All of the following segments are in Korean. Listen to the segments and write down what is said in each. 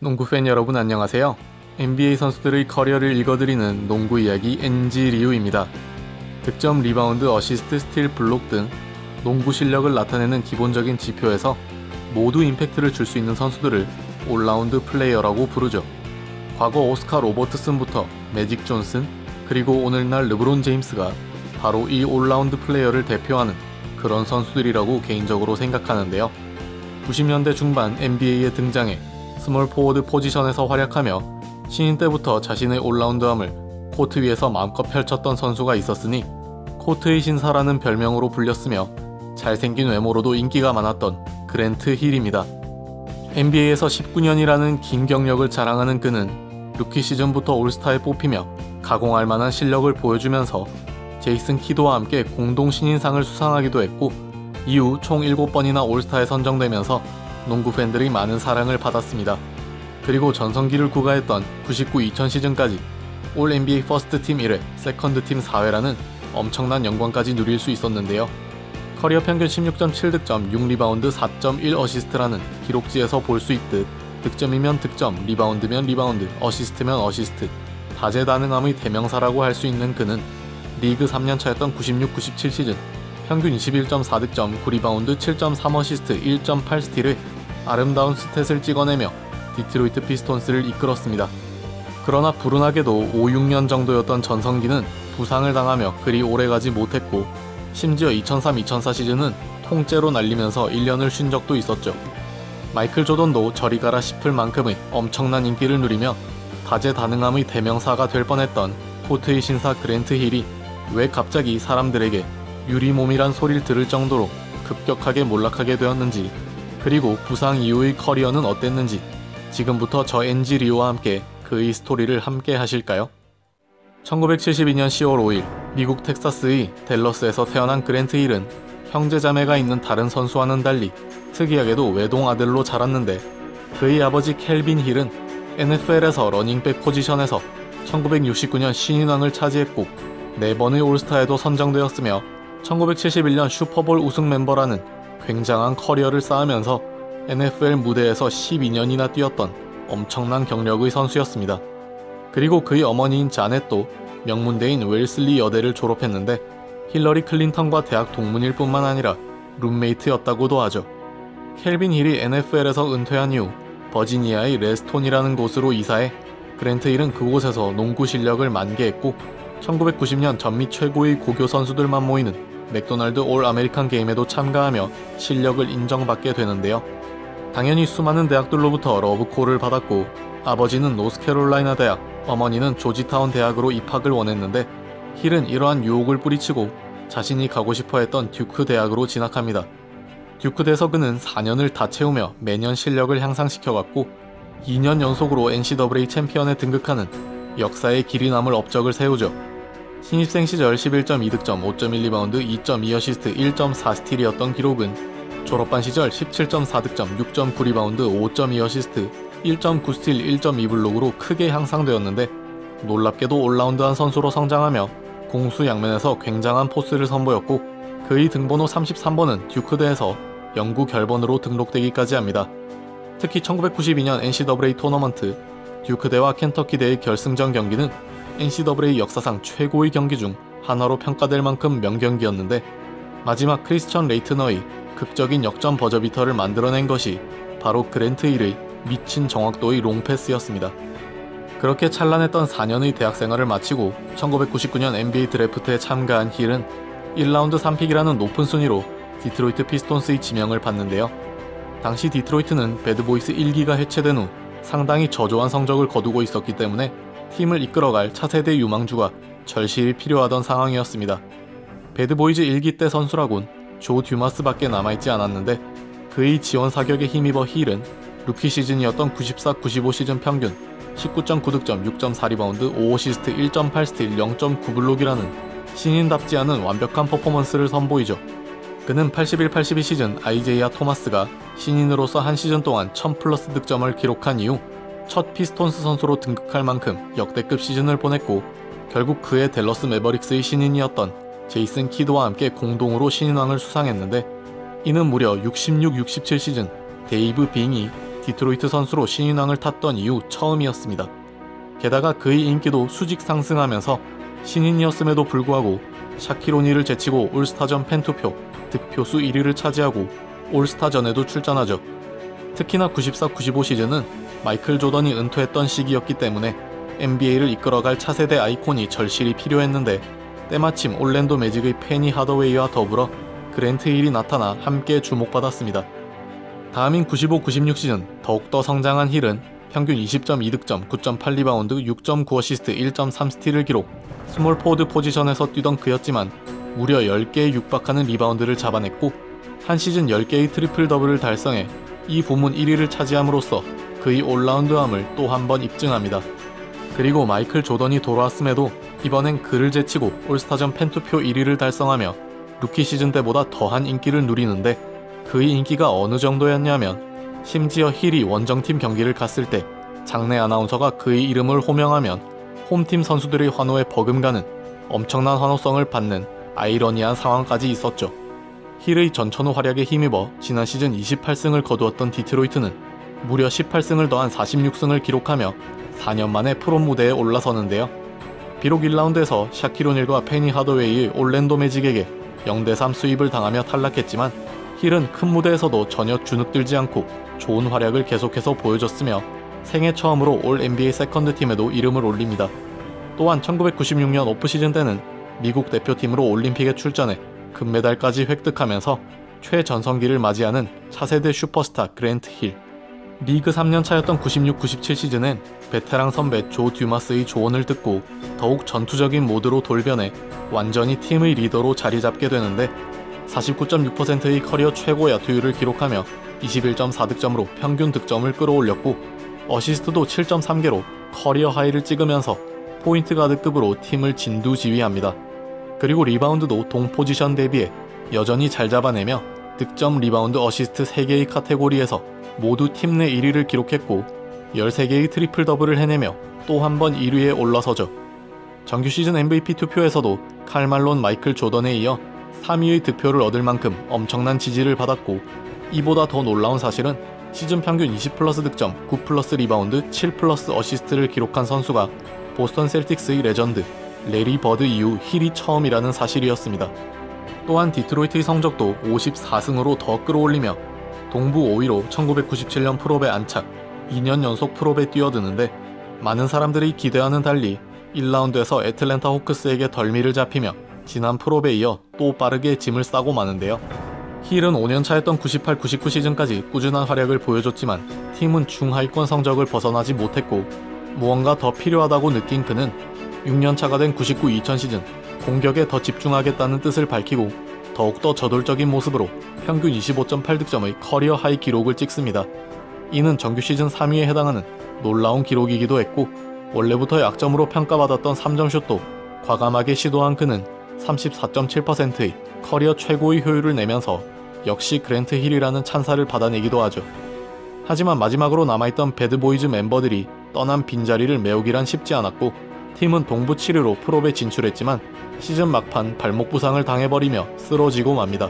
농구 팬 여러분 안녕하세요. NBA 선수들의 커리어를 읽어드리는 농구 이야기 NG 리우입니다. 득점, 리바운드, 어시스트, 스틸, 블록 등 농구 실력을 나타내는 기본적인 지표에서 모두 임팩트를 줄 수 있는 선수들을 올라운드 플레이어라고 부르죠. 과거 오스카 로버트슨부터 매직 존슨, 그리고 오늘날 르브론 제임스가 바로 이 올라운드 플레이어를 대표하는 그런 선수들이라고 개인적으로 생각하는데요. 90년대 중반 NBA에 등장해 스몰 포워드 포지션에서 활약하며 신인 때부터 자신의 올라운드함을 코트 위에서 마음껏 펼쳤던 선수가 있었으니 코트의 신사라는 별명으로 불렸으며 잘생긴 외모로도 인기가 많았던 그랜트 힐입니다. NBA에서 19년이라는 긴 경력을 자랑하는 그는 루키 시즌부터 올스타에 뽑히며 가공할 만한 실력을 보여주면서 제이슨 키드와 함께 공동 신인상을 수상하기도 했고 이후 총 7번이나 올스타에 선정되면서 농구 팬들이 많은 사랑을 받았습니다. 그리고 전성기를 구가했던 99-2000 시즌까지 All NBA First Team 1회, Second Team 4회라는 엄청난 영광까지 누릴 수 있었는데요. 커리어 평균 16.7득점, 6리바운드, 4.1 어시스트라는 기록지에서 볼 수 있듯 득점이면 득점, 리바운드면 리바운드, 어시스트면 어시스트, 다재다능함의 대명사라고 할 수 있는 그는 리그 3년차였던 96-97 시즌 평균 21.4득점, 9리바운드, 7.3 어시스트, 1.8 스틸의 아름다운 스탯을 찍어내며 디트로이트 피스톤스를 이끌었습니다. 그러나 불운하게도 5, 6년 정도였던 전성기는 부상을 당하며 그리 오래가지 못했고 심지어 2003-2004 시즌은 통째로 날리면서 1년을 쉰 적도 있었죠. 마이클 조던도 저리 가라 싶을 만큼의 엄청난 인기를 누리며 다재다능함의 대명사가 될 뻔했던 코트의 신사 그랜트 힐이 왜 갑자기 사람들에게 유리몸이란 소리를 들을 정도로 급격하게 몰락하게 되었는지 그리고 부상 이후의 커리어는 어땠는지 지금부터 저 엔지 리오와 함께 그의 스토리를 함께 하실까요? 1972년 10월 5일 미국 텍사스의 델러스에서 태어난 그랜트 힐은 형제자매가 있는 다른 선수와는 달리 특이하게도 외동 아들로 자랐는데 그의 아버지 켈빈 힐은 NFL에서 러닝백 포지션에서 1969년 신인왕을 차지했고 4번의 올스타에도 선정되었으며 1971년 슈퍼볼 우승 멤버라는 굉장한 커리어를 쌓으면서 NFL 무대에서 12년이나 뛰었던 엄청난 경력의 선수였습니다. 그리고 그의 어머니인 자넷도 명문대인 웰슬리 여대를 졸업했는데 힐러리 클린턴과 대학 동문일 뿐만 아니라 룸메이트였다고도 하죠. 켈빈 힐이 NFL에서 은퇴한 이후 버지니아의 레스톤이라는 곳으로 이사해 그랜트 힐은 그곳에서 농구 실력을 만개했고 1990년 전미 최고의 고교 선수들만 모이는 맥도날드 올 아메리칸 게임에도 참가하며 실력을 인정받게 되는데요. 당연히 수많은 대학들로부터 러브콜을 받았고 아버지는 노스캐롤라이나 대학, 어머니는 조지타운 대학으로 입학을 원했는데 힐은 이러한 유혹을 뿌리치고 자신이 가고 싶어 했던 듀크 대학으로 진학합니다. 듀크대에서 그는 4년을 다 채우며 매년 실력을 향상시켜갔고 2년 연속으로 NCAA 챔피언에 등극하는 역사에 길이 남을 업적을 세우죠. 신입생 시절 11.2득점, 5.1리바운드, 2.2어시스트, 1.4스틸이었던 기록은 졸업반 시절 17.4득점, 6.9리바운드, 5.2어시스트, 1.9스틸, 1.2블록으로 크게 향상되었는데 놀랍게도 올라운드한 선수로 성장하며 공수 양면에서 굉장한 포스를 선보였고 그의 등번호 33번은 듀크대에서 영구 결번으로 등록되기까지 합니다. 특히 1992년 NCAA 토너먼트 듀크대와 켄터키대의 결승전 경기는 NCAA 역사상 최고의 경기 중 하나로 평가될 만큼 명경기였는데 마지막 크리스천 레이트너의 극적인 역전 버저비터를 만들어낸 것이 바로 그랜트 힐의 미친 정확도의 롱패스였습니다. 그렇게 찬란했던 4년의 대학 생활을 마치고 1999년 NBA 드래프트에 참가한 힐은 1라운드 3픽이라는 높은 순위로 디트로이트 피스톤스의 지명을 받는데요. 당시 디트로이트는 배드보이즈 1기가 해체된 후 상당히 저조한 성적을 거두고 있었기 때문에 팀을 이끌어갈 차세대 유망주가 절실히 필요하던 상황이었습니다. 배드보이즈 1기 때 선수라곤 조 듀마스밖에 남아있지 않았는데 그의 지원 사격에 힘입어 힐은 루키 시즌이었던 94-95 시즌 평균 19.9득점, 6.4리바운드, 5어시스트, 1.8스틸, 0.9블록이라는 신인답지 않은 완벽한 퍼포먼스를 선보이죠. 그는 81-82 시즌 아이제이아 토마스가 신인으로서 한 시즌 동안 1000 플러스 득점을 기록한 이후 첫 피스톤스 선수로 등극할 만큼 역대급 시즌을 보냈고 결국 그 해 델러스 매버릭스의 신인이었던 제이슨 키드와 함께 공동으로 신인왕을 수상했는데 이는 무려 66-67 시즌 데이브 빙이 디트로이트 선수로 신인왕을 탔던 이후 처음이었습니다. 게다가 그의 인기도 수직 상승하면서 신인이었음에도 불구하고 샤킬 오닐을 제치고 올스타전 팬투표, 득표수 1위를 차지하고 올스타전에도 출전하죠. 특히나 94-95 시즌은 마이클 조던이 은퇴했던 시기였기 때문에 NBA를 이끌어갈 차세대 아이콘이 절실히 필요했는데 때마침 올랜도 매직의 페니 하더웨이와 더불어 그랜트 힐이 나타나 함께 주목받았습니다. 다음인 95-96 시즌 더욱더 성장한 힐은 평균 20.2득점, 9.8리바운드, 6.9어시스트, 1.3스틸을 기록 스몰 포워드 포지션에서 뛰던 그였지만 무려 10개에 육박하는 리바운드를 잡아냈고 한 시즌 10개의 트리플 더블을 달성해 이 부문 1위를 차지함으로써 그의 올라운드함을 또 한 번 입증합니다. 그리고 마이클 조던이 돌아왔음에도 이번엔 그를 제치고 올스타전 팬투표 1위를 달성하며 루키 시즌 때보다 더한 인기를 누리는데 그의 인기가 어느 정도였냐면 심지어 힐이 원정팀 경기를 갔을 때 장내 아나운서가 그의 이름을 호명하면 홈팀 선수들의 환호에 버금가는 엄청난 환호성을 받는 아이러니한 상황까지 있었죠. 힐의 전천후 활약에 힘입어 지난 시즌 28승을 거두었던 디트로이트는 무려 18승을 더한 46승을 기록하며 4년 만에 플옵 무대에 올라서는데요. 비록 1라운드에서 샤킬 오닐과 페니 하더웨이의 올랜도 매직에게 0대3 스윕을 당하며 탈락했지만 힐은 큰 무대에서도 전혀 주눅들지 않고 좋은 활약을 계속해서 보여줬으며 생애 처음으로 올 NBA 세컨드 팀에도 이름을 올립니다. 또한 1996년 오프시즌 때는 미국 대표팀으로 올림픽에 출전해 금메달까지 획득하면서 최전성기를 맞이하는 차세대 슈퍼스타 그랜트 힐. 리그 3년 차였던 96-97 시즌엔 베테랑 선배 조 듀마스의 조언을 듣고 더욱 전투적인 모드로 돌변해 완전히 팀의 리더로 자리 잡게 되는데 49.6%의 커리어 최고 야투율을 기록하며 21.4득점으로 평균 득점을 끌어올렸고 어시스트도 7.3개로 career high를 찍으면서 포인트 가드급으로 팀을 진두지휘합니다. 그리고 리바운드도 동 포지션 대비해 여전히 잘 잡아내며 득점, 리바운드, 어시스트 3개의 카테고리에서 모두 팀 내 1위를 기록했고 13개의 트리플 더블을 해내며 또 한 번 1위에 올라서죠. 정규 시즌 MVP 투표에서도 칼 말론 마이클 조던에 이어 3위의 득표를 얻을 만큼 엄청난 지지를 받았고 이보다 더 놀라운 사실은 시즌 평균 20 플러스 득점, 9 플러스 리바운드, 7 플러스 어시스트를 기록한 선수가 보스턴 셀틱스의 레전드 레리 버드 이후 힐이 처음이라는 사실이었습니다. 또한 디트로이트의 성적도 54승으로 더 끌어올리며 동부 5위로 1997년 플옵에 안착, 2년 연속 플옵에 뛰어드는데 많은 사람들이 기대와는 달리 1라운드에서 애틀랜타 호크스에게 덜미를 잡히며 지난 플옵에 이어 또 빠르게 짐을 싸고 마는데요. 힐은 5년 차였던 98-99 시즌까지 꾸준한 활약을 보여줬지만 팀은 중하위권 성적을 벗어나지 못했고 무언가 더 필요하다고 느낀 그는 6년 차가 된 99-2000 시즌 공격에 더 집중하겠다는 뜻을 밝히고 더욱더 저돌적인 모습으로 평균 25.8득점의 career high 기록을 찍습니다. 이는 정규 시즌 3위에 해당하는 놀라운 기록이기도 했고 원래부터 약점으로 평가받았던 3점슛도 과감하게 시도한 그는 34.7%의 커리어 최고의 효율을 내면서 역시 그랜트 힐이라는 찬사를 받아내기도 하죠. 하지만 마지막으로 남아있던 배드보이즈 멤버들이 떠난 빈자리를 메우기란 쉽지 않았고 팀은 동부 7위로 플옵에 진출했지만 시즌 막판 발목 부상을 당해버리며 쓰러지고 맙니다.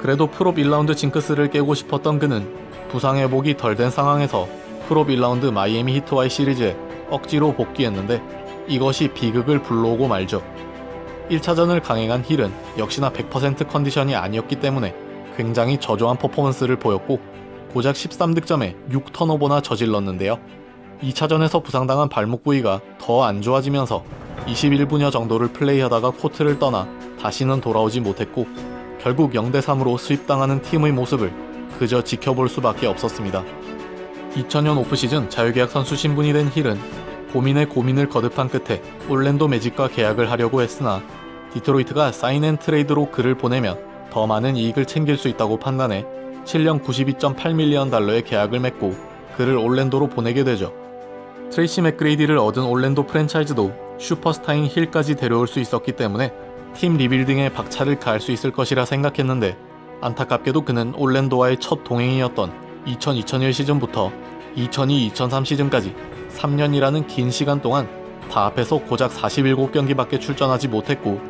그래도 플옵 1라운드 징크스를 깨고 싶었던 그는 부상 회복이 덜 된 상황에서 플옵 1라운드 마이애미 히트와의 시리즈에 억지로 복귀했는데 이것이 비극을 불러오고 말죠. 1차전을 강행한 힐은 역시나 100% 컨디션이 아니었기 때문에 굉장히 저조한 퍼포먼스를 보였고 고작 13득점에 6턴오버나 저질렀는데요. 2차전에서 부상당한 발목 부위가 더 안 좋아지면서 21분여 정도를 플레이하다가 코트를 떠나 다시는 돌아오지 못했고 결국 0대3으로 수입당하는 팀의 모습을 그저 지켜볼 수밖에 없었습니다. 2000년 오프시즌 자유계약 선수 신분이 된 힐은 고민에 고민을 거듭한 끝에 올랜도 매직과 계약을 하려고 했으나 디트로이트가 sign and trade로 그를 보내면 더 많은 이익을 챙길 수 있다고 판단해 7년 92.8 million 달러의 계약을 맺고 그를 올랜도로 보내게 되죠. 트레이시 맥그레이디를 얻은 올랜도 프랜차이즈도 슈퍼스타인 힐까지 데려올 수 있었기 때문에 팀 리빌딩에 박차를 가할 수 있을 것이라 생각했는데 안타깝게도 그는 올랜도와의 첫 동행이었던 2000-2001 시즌부터 2002-2003 시즌까지 3년이라는 긴 시간 동안 다 합해서 고작 47경기밖에 출전하지 못했고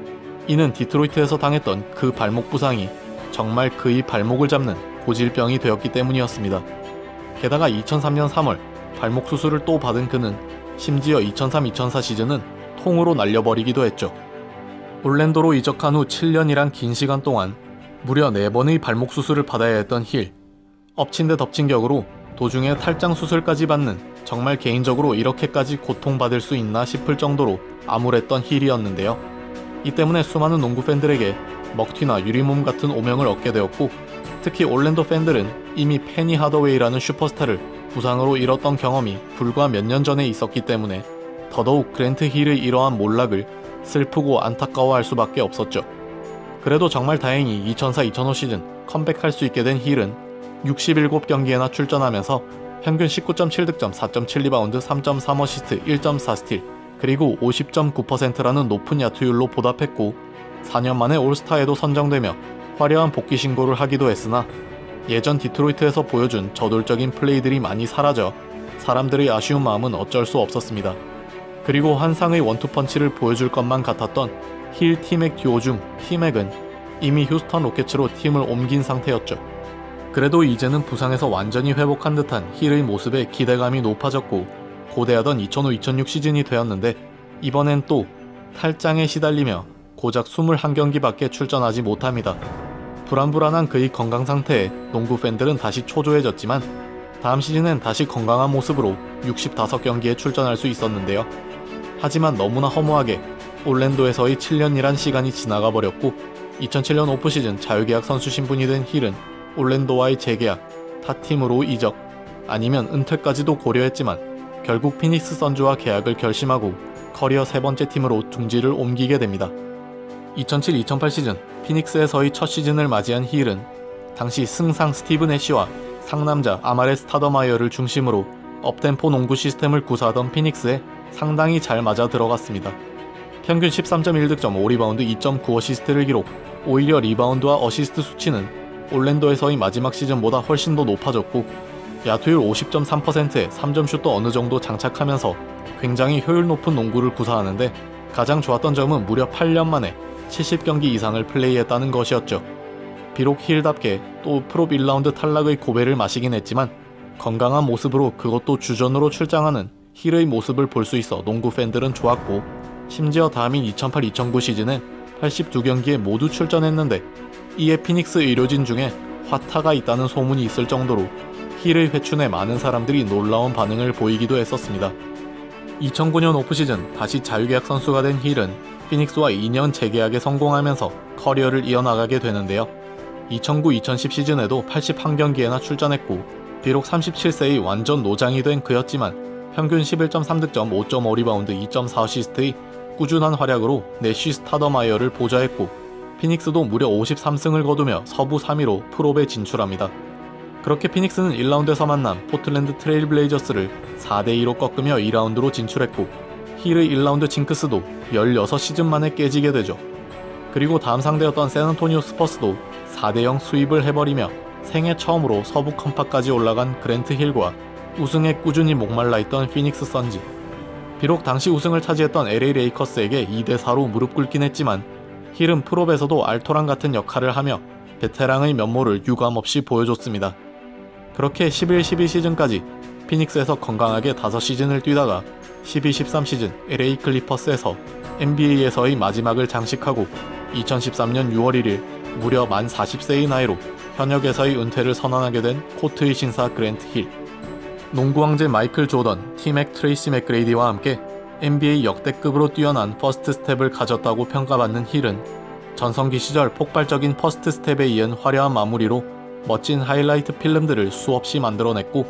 이는 디트로이트에서 당했던 그 발목 부상이 정말 그의 발목을 잡는 고질병이 되었기 때문이었습니다. 게다가 2003년 3월 발목 수술을 또 받은 그는 심지어 2003-2004 시즌은 통으로 날려버리기도 했죠. 올랜도로 이적한 후 7년이란 긴 시간 동안 무려 4번의 발목 수술을 받아야 했던 힐. 엎친 데 덮친 격으로 도중에 탈장 수술까지 받는 정말 개인적으로 이렇게까지 고통받을 수 있나 싶을 정도로 암울했던 힐이었는데요. 이 때문에 수많은 농구 팬들에게 먹튀나 유리몸 같은 오명을 얻게 되었고 특히 올랜도 팬들은 이미 페니 하더웨이라는 슈퍼스타를 부상으로 잃었던 경험이 불과 몇 년 전에 있었기 때문에 더더욱 그랜트 힐의 이러한 몰락을 슬프고 안타까워할 수밖에 없었죠. 그래도 정말 다행히 2004-2005 시즌 컴백할 수 있게 된 힐은 67경기에나 출전하면서 평균 19.7 득점, 4.7 리바운드, 3.3 어시스트, 1.4 스틸, 그리고 50.9%라는 높은 야투율로 보답했고 4년 만에 올스타에도 선정되며 화려한 복귀 신고를 하기도 했으나 예전 디트로이트에서 보여준 저돌적인 플레이들이 많이 사라져 사람들의 아쉬운 마음은 어쩔 수 없었습니다. 그리고 환상의 원투펀치를 보여줄 것만 같았던 힐 티맥 듀오 중 티맥은 이미 휴스턴 로켓츠로 팀을 옮긴 상태였죠. 그래도 이제는 부상에서 완전히 회복한 듯한 힐의 모습에 기대감이 높아졌고 고대하던 2005-2006 시즌이 되었는데 이번엔 또 탈장에 시달리며 고작 21경기밖에 출전하지 못합니다. 불안불안한 그의 건강 상태에 농구 팬들은 다시 초조해졌지만 다음 시즌엔 다시 건강한 모습으로 65경기에 출전할 수 있었는데요. 하지만 너무나 허무하게 올랜도에서의 7년이란 시간이 지나가 버렸고 2007년 오프 시즌 자유계약 선수 신분이 된 힐은 올랜도와의 재계약, 타 팀으로 이적, 아니면 은퇴까지도 고려했지만 결국 피닉스 선즈와 계약을 결심하고 커리어 세 번째 팀으로 둥지를 옮기게 됩니다. 2007-2008 시즌 피닉스에서의 첫 시즌을 맞이한 힐은 당시 승상 스티브 내쉬와 상남자 아마레 스타더마이어를 중심으로 up-tempo 농구 시스템을 구사하던 피닉스에 상당히 잘 맞아 들어갔습니다. 평균 13.1득점, 5리바운드, 2.9어시스트를 기록, 오히려 리바운드와 어시스트 수치는 올랜도에서의 마지막 시즌보다 훨씬 더 높아졌고 야투율 50.3%에 3점슛도 어느 정도 장착하면서 굉장히 효율 높은 농구를 구사하는데 가장 좋았던 점은 무려 8년 만에 70경기 이상을 플레이했다는 것이었죠. 비록 힐답게 또 프로 1라운드 탈락의 고배를 마시긴 했지만 건강한 모습으로 그것도 주전으로 출장하는 힐의 모습을 볼 수 있어 농구 팬들은 좋았고 심지어 다음인 2008-2009 시즌엔 82경기에 모두 출전했는데 이에 피닉스 의료진 중에 화타가 있다는 소문이 있을 정도로 힐의 회춘에 많은 사람들이 놀라운 반응을 보이기도 했었습니다. 2009년 오프시즌 다시 자유계약 선수가 된 힐은 피닉스와 2년 재계약에 성공하면서 커리어를 이어나가게 되는데요. 2009-2010 시즌에도 81경기에나 출전했고 비록 37세의 완전 노장이 된 그였지만 평균 11.3득점, 5.5리바운드, 2.4어시스트의 꾸준한 활약으로 내쉬 스타더마이어를 보좌했고 피닉스도 무려 53승을 거두며 서부 3위로 플옵에 진출합니다. 그렇게 피닉스는 1라운드에서 만난 포틀랜드 트레일 블레이저스를 4대2로 꺾으며 2라운드로 진출했고 힐의 1라운드 징크스도 16시즌 만에 깨지게 되죠. 그리고 다음 상대였던 샌안토니오 스퍼스도 4대0 sweep을 해버리며 생애 처음으로 서부 컨파까지 올라간 그랜트 힐과 우승에 꾸준히 목말라 있던 피닉스 선즈. 비록 당시 우승을 차지했던 LA 레이커스에게 2대4로 무릎 꿇긴 했지만 힐은 플옵에서도 알토란 같은 역할을 하며 베테랑의 면모를 유감없이 보여줬습니다. 그렇게 11-12 시즌까지 피닉스에서 건강하게 5시즌을 뛰다가 12-13 시즌 LA 클리퍼스에서 NBA에서의 마지막을 장식하고 2013년 6월 1일 무려 만 40세의 나이로 현역에서의 은퇴를 선언하게 된 코트의 신사 그랜트 힐. 농구 황제 마이클 조던, 티맥 트레이시 맥그레이디와 함께 NBA 역대급으로 뛰어난 first step을 가졌다고 평가받는 힐은 전성기 시절 폭발적인 first step에 이은 화려한 마무리로 멋진 하이라이트 필름들을 수없이 만들어냈고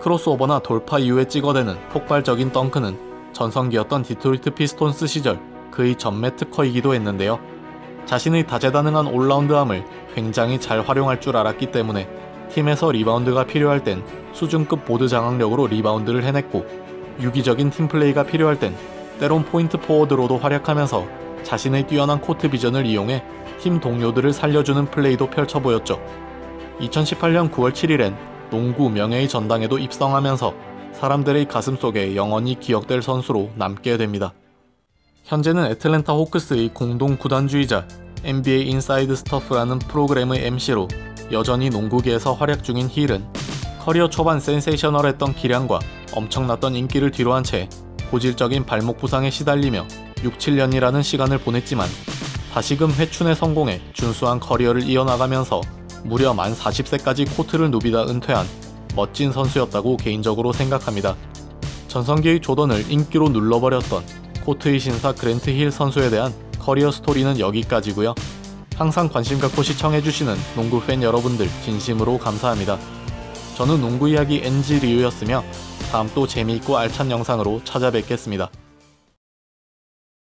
크로스오버나 돌파 이후에 찍어대는 폭발적인 덩크는 전성기였던 디트로이트 피스톤스 시절 그의 전매 특허이기도 했는데요. 자신의 다재다능한 올라운드함을 굉장히 잘 활용할 줄 알았기 때문에 팀에서 리바운드가 필요할 땐 수준급 보드 장악력으로 리바운드를 해냈고 유기적인 팀플레이가 필요할 땐 때론 포인트 포워드로도 활약하면서 자신의 뛰어난 코트 비전을 이용해 팀 동료들을 살려주는 플레이도 펼쳐 보였죠. 2018년 9월 7일엔 농구 명예의 전당에도 입성하면서 사람들의 가슴 속에 영원히 기억될 선수로 남게 됩니다. 현재는 애틀랜타 호크스의 공동 구단주이자 NBA Inside Stuff라는 프로그램의 MC로 여전히 농구계에서 활약 중인 힐은 커리어 초반 센세이셔널했던 기량과 엄청났던 인기를 뒤로한 채 고질적인 발목 부상에 시달리며 6, 7년이라는 시간을 보냈지만 다시금 회춘에 성공해 준수한 커리어를 이어나가면서 무려 만 40세까지 코트를 누비다 은퇴한 멋진 선수였다고 개인적으로 생각합니다. 전성기의 조던을 인기로 눌러버렸던 코트의 신사 그랜트 힐 선수에 대한 커리어 스토리는 여기까지고요. 항상 관심 갖고 시청해주시는 농구 팬 여러분들 진심으로 감사합니다. 저는 농구 이야기 NG 리우였으며 다음 또 재미있고 알찬 영상으로 찾아뵙겠습니다.